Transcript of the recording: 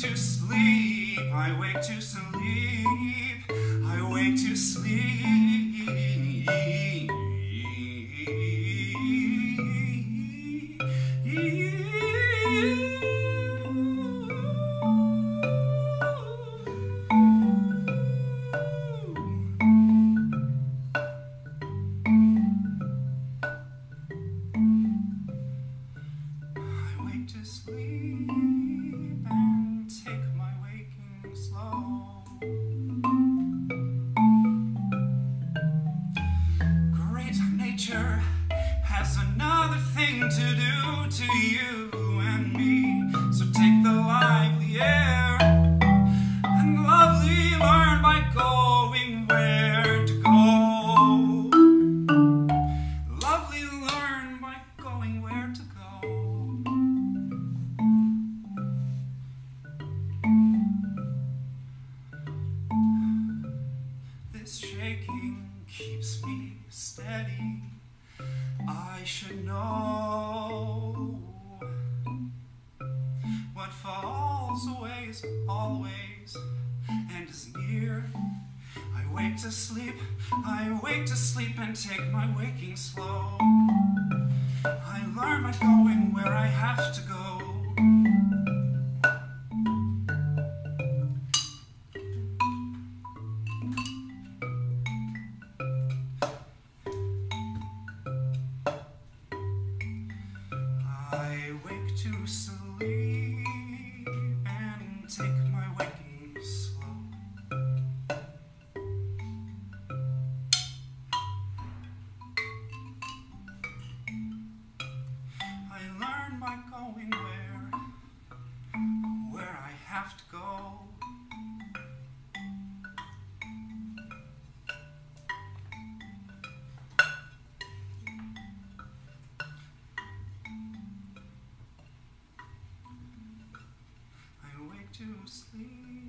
to sleep, I wake to sleep, I wake to sleep. nature has another thing to do to you and me. know what falls away is always and is near. I wake to sleep, I wake to sleep and take my waking slow. I learn by going where I have to go. have to go. I wake to sleep.